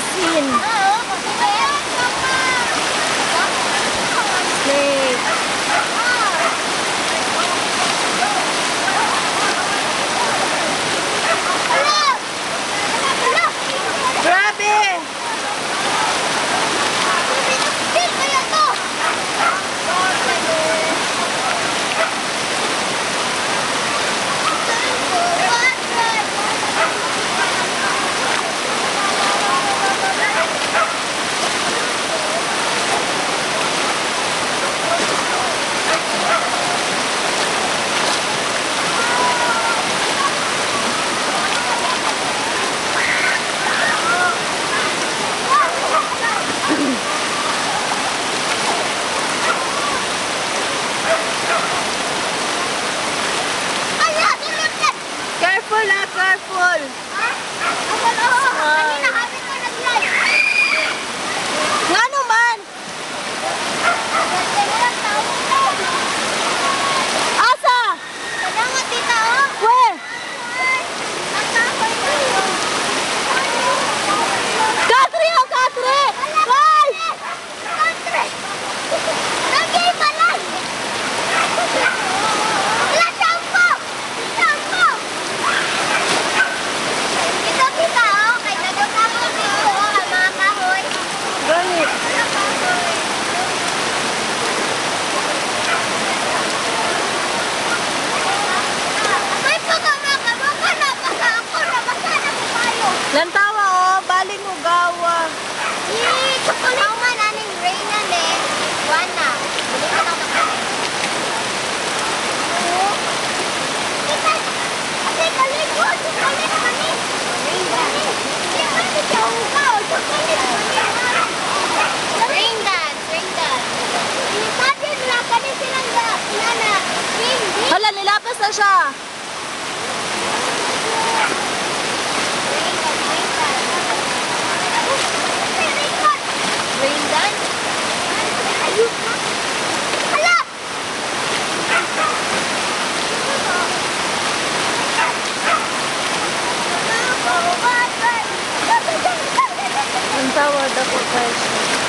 心。Careful ah, careful. Kanina kami ko nag-live. Lantawa oh, baling ugawa. Eh, chocolate. Ang mananing Reyna ne, Juana. Bili ka kanin. Eh. Hindi ka eh. Rain dance, rain dance. Sabi nila, kani silang da, nana, hindi. Hala, nilapas na siya. Там тауэрда куркайсың